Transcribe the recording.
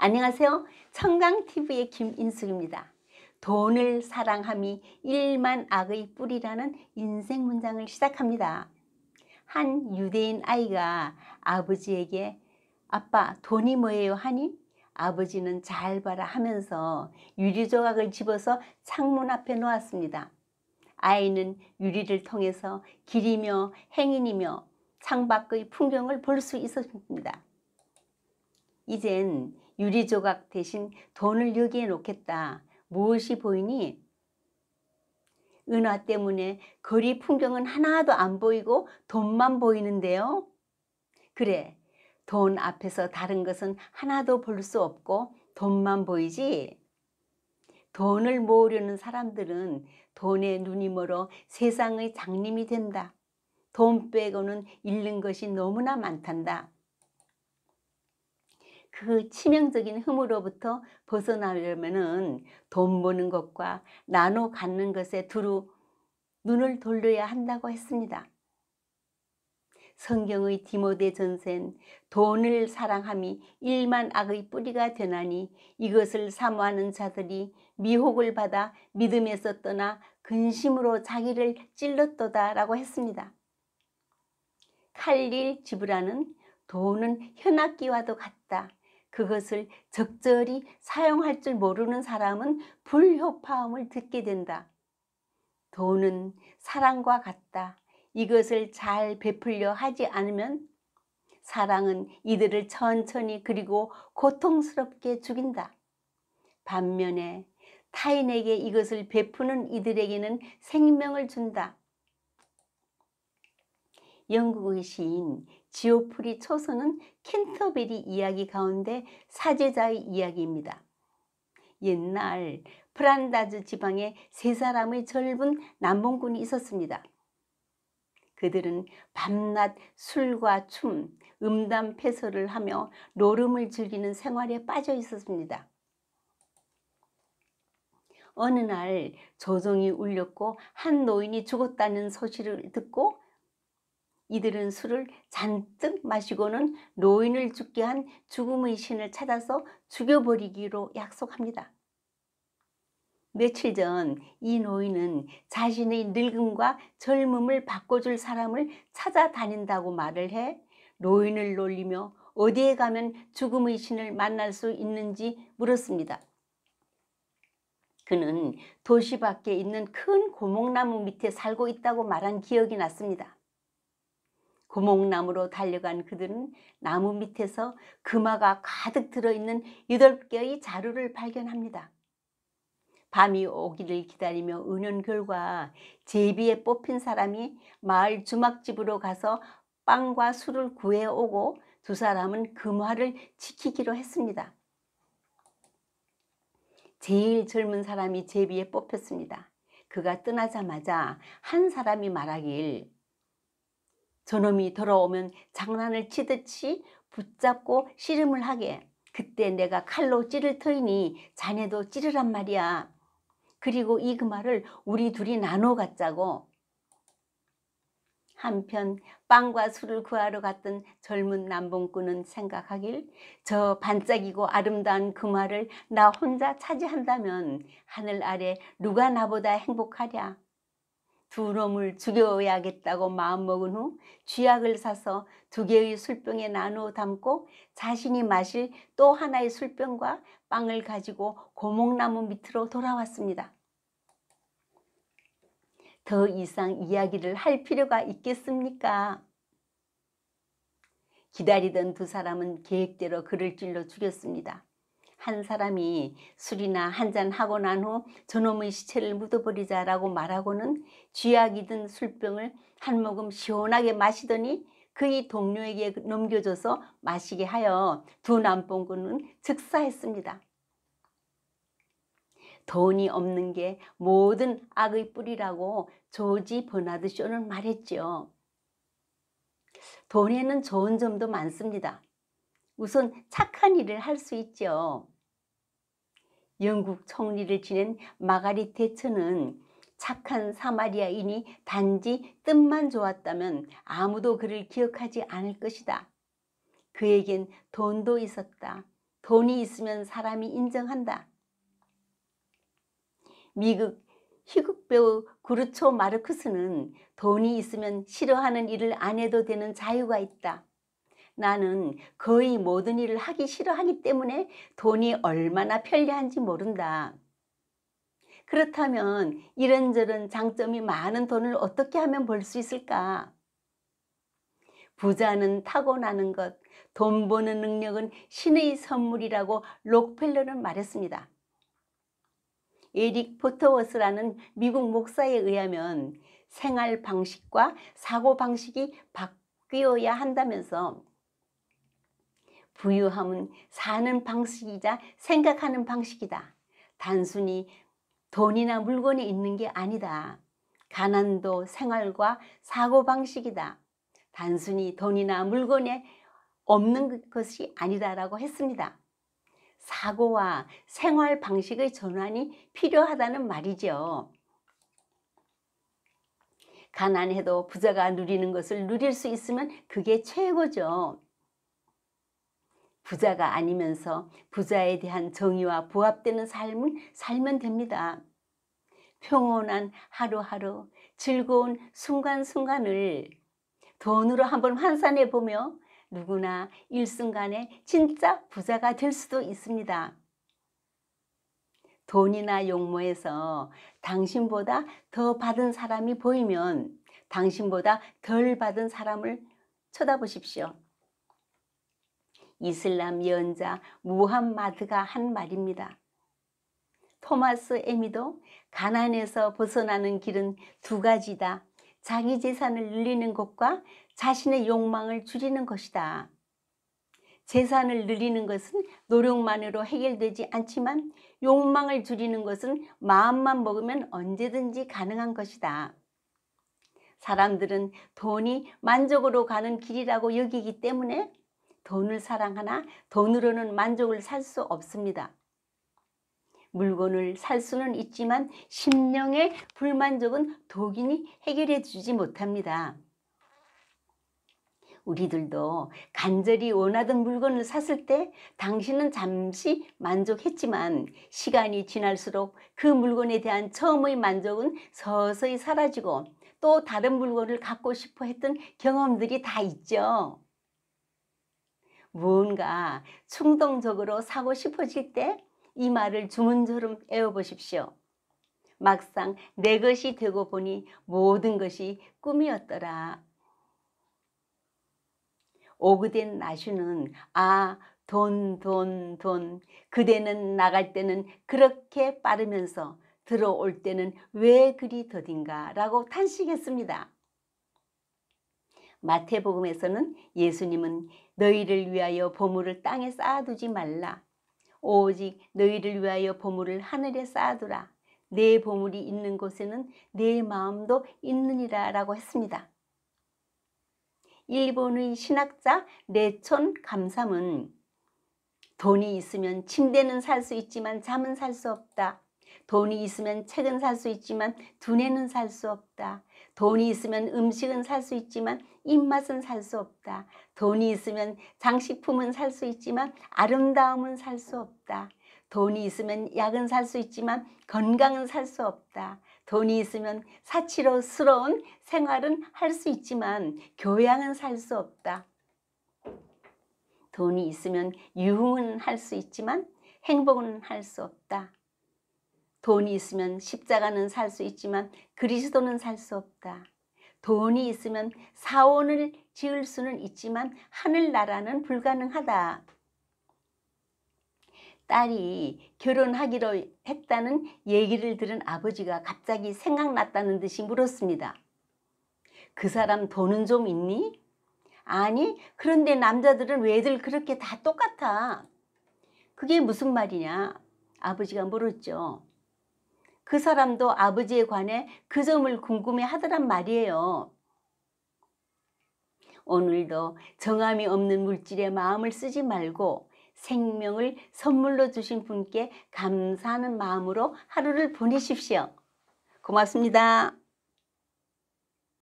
안녕하세요. 청강TV의 김인숙입니다. 돈을 사랑함이 일만 악의 뿌리라는 인생 문장을 시작합니다. 한 유대인 아이가 아버지에게 아빠 돈이 뭐예요 하니 아버지는 잘 봐라 하면서 유리 조각을 집어서 창문 앞에 놓았습니다. 아이는 유리를 통해서 길이며 행인이며 창밖의 풍경을 볼 수 있었습니다. 이젠 유리조각 대신 돈을 여기에 놓겠다. 무엇이 보이니? 은화 때문에 거리 풍경은 하나도 안 보이고 돈만 보이는데요. 그래, 돈 앞에서 다른 것은 하나도 볼 수 없고 돈만 보이지. 돈을 모으려는 사람들은 돈에 눈이 멀어 세상의 장님이 된다. 돈 빼고는 잃는 것이 너무나 많단다. 그 치명적인 흠으로부터 벗어나려면은 돈 버는 것과 나눠 갖는 것에 두루 눈을 돌려야 한다고 했습니다. 성경의 디모데 전세는 돈을 사랑함이 일만 악의 뿌리가 되나니 이것을 사모하는 자들이 미혹을 받아 믿음에서 떠나 근심으로 자기를 찔렀도다 라고 했습니다. 칼릴 지브라는 돈은 현악기와도 같다. 그것을 적절히 사용할 줄 모르는 사람은 불효파음을 듣게 된다. 돈은 사랑과 같다. 이것을 잘 베풀려 하지 않으면 사랑은 이들을 천천히 그리고 고통스럽게 죽인다. 반면에 타인에게 이것을 베푸는 이들에게는 생명을 준다. 영국의 시인 지오프리 초서는 캔터베리 이야기 가운데 사제자의 이야기입니다. 옛날 프란다즈 지방에 세 사람의 젊은 남봉군이 있었습니다. 그들은 밤낮 술과 춤, 음담 패설을 하며 노름을 즐기는 생활에 빠져 있었습니다. 어느 날 조종이 울렸고 한 노인이 죽었다는 소식을 듣고 이들은 술을 잔뜩 마시고는 노인을 죽게 한 죽음의 신을 찾아서 죽여버리기로 약속합니다. 며칠 전 이 노인은 자신의 늙음과 젊음을 바꿔줄 사람을 찾아다닌다고 말을 해 노인을 놀리며 어디에 가면 죽음의 신을 만날 수 있는지 물었습니다. 그는 도시 밖에 있는 큰 고목나무 밑에 살고 있다고 말한 기억이 났습니다. 고목나무로 달려간 그들은 나무 밑에서 금화가 가득 들어있는 여덟 개의 자루를 발견합니다. 밤이 오기를 기다리며 은연 결과 제비에 뽑힌 사람이 마을 주막집으로 가서 빵과 술을 구해오고 두 사람은 금화를 지키기로 했습니다. 제일 젊은 사람이 제비에 뽑혔습니다. 그가 떠나자마자 한 사람이 말하길 저놈이 돌아오면 장난을 치듯이 붙잡고 씨름을 하게 그때 내가 칼로 찌를 터이니 자네도 찌르란 말이야. 그리고 이 금화를 우리 둘이 나눠 갖자고. 한편 빵과 술을 구하러 갔던 젊은 남봉꾼은 생각하길 저 반짝이고 아름다운 금화를 나 혼자 차지한다면 하늘 아래 누가 나보다 행복하랴. 두 놈을 죽여야겠다고 마음먹은 후 쥐약을 사서 두 개의 술병에 나누어 담고 자신이 마실 또 하나의 술병과 빵을 가지고 고목나무 밑으로 돌아왔습니다. 더 이상 이야기를 할 필요가 있겠습니까? 기다리던 두 사람은 계획대로 그를 찔러 죽였습니다. 한 사람이 술이나 한 잔 하고 난 후 저놈의 시체를 묻어버리자라고 말하고는 쥐약이 든 술병을 한 모금 시원하게 마시더니 그의 동료에게 넘겨줘서 마시게 하여 두 남봉군은 즉사했습니다. 돈이 없는 게 모든 악의 뿌리라고 조지 버나드 쇼는 말했죠. 돈에는 좋은 점도 많습니다. 우선 착한 일을 할 수 있죠. 영국 총리를 지낸 마가리 테처는 착한 사마리아인이 단지 뜻만 좋았다면 아무도 그를 기억하지 않을 것이다. 그에겐 돈도 있었다. 돈이 있으면 사람이 인정한다. 미국 희극 배우 구르초 마르크스는 돈이 있으면 싫어하는 일을 안 해도 되는 자유가 있다. 나는 거의 모든 일을 하기 싫어하기 때문에 돈이 얼마나 편리한지 모른다. 그렇다면 이런저런 장점이 많은 돈을 어떻게 하면 벌 수 있을까? 부자는 타고나는 것, 돈 버는 능력은 신의 선물이라고 록펠러는 말했습니다. 에릭 포터워스라는 미국 목사에 의하면 생활 방식과 사고 방식이 바뀌어야 한다면서 부유함은 사는 방식이자 생각하는 방식이다. 단순히 돈이나 물건이 있는 게 아니다. 가난도 생활과 사고 방식이다. 단순히 돈이나 물건에 없는 것이 아니다라고 했습니다. 사고와 생활 방식의 전환이 필요하다는 말이죠. 가난해도 부자가 누리는 것을 누릴 수 있으면 그게 최고죠. 부자가 아니면서 부자에 대한 정의와 부합되는 삶을 살면 됩니다. 평온한 하루하루 즐거운 순간순간을 돈으로 한번 환산해 보며 누구나 일순간에 진짜 부자가 될 수도 있습니다. 돈이나 용모에서 당신보다 더 받은 사람이 보이면 당신보다 덜 받은 사람을 쳐다보십시오. 이슬람 예언자 무함마드가 한 말입니다. 토마스 에미도 가난에서 벗어나는 길은 두 가지다. 자기 재산을 늘리는 것과 자신의 욕망을 줄이는 것이다. 재산을 늘리는 것은 노력만으로 해결되지 않지만 욕망을 줄이는 것은 마음만 먹으면 언제든지 가능한 것이다. 사람들은 돈이 만족으로 가는 길이라고 여기기 때문에 돈을 사랑하나 돈으로는 만족을 살 수 없습니다. 물건을 살 수는 있지만 심령의 불만족은 독인이 해결해 주지 못합니다. 우리들도 간절히 원하던 물건을 샀을 때 당신은 잠시 만족했지만 시간이 지날수록 그 물건에 대한 처음의 만족은 서서히 사라지고 또 다른 물건을 갖고 싶어 했던 경험들이 다 있죠. 무언가 충동적으로 사고 싶어질 때 이 말을 주문처럼 애워보십시오. 막상 내 것이 되고 보니 모든 것이 꿈이었더라. 오그된 나슈는 아, 돈, 돈, 돈. 그대는 나갈 때는 그렇게 빠르면서 들어올 때는 왜 그리 더딘가 라고 탄식했습니다. 마태복음에서는 예수님은 너희를 위하여 보물을 땅에 쌓아두지 말라. 오직 너희를 위하여 보물을 하늘에 쌓아두라. 내 보물이 있는 곳에는 내 마음도 있느니라 라고 했습니다. 일본의 신학자 내촌 감삼은 돈이 있으면 침대는 살 수 있지만 잠은 살 수 없다. 돈이 있으면 책은 살 수 있지만 두뇌는 살 수 없다. 돈이 있으면 음식은 살 수 있지만 입맛은 살 수 없다. 돈이 있으면 장식품은 살 수 있지만 아름다움은 살 수 없다. 돈이 있으면 약은 살 수 있지만 건강은 살 수 없다. 돈이 있으면 사치로스러운 생활은 할 수 있지만 교양은 살 수 없다. 돈이 있으면 유흥은 할 수 있지만 행복은 할 수 없다. 돈이 있으면 십자가는 살 수 있지만 그리스도는 살 수 없다. 돈이 있으면 사원을 지을 수는 있지만 하늘나라는 불가능하다. 딸이 결혼하기로 했다는 얘기를 들은 아버지가 갑자기 생각났다는 듯이 물었습니다. 그 사람 돈은 좀 있니? 아니, 그런데 남자들은 왜들 그렇게 다 똑같아? 그게 무슨 말이냐? 아버지가 물었죠. 그 사람도 아버지에 관해 그 점을 궁금해 하더란 말이에요. 오늘도 정함이 없는 물질에 마음을 쓰지 말고 생명을 선물로 주신 분께 감사하는 마음으로 하루를 보내십시오. 고맙습니다.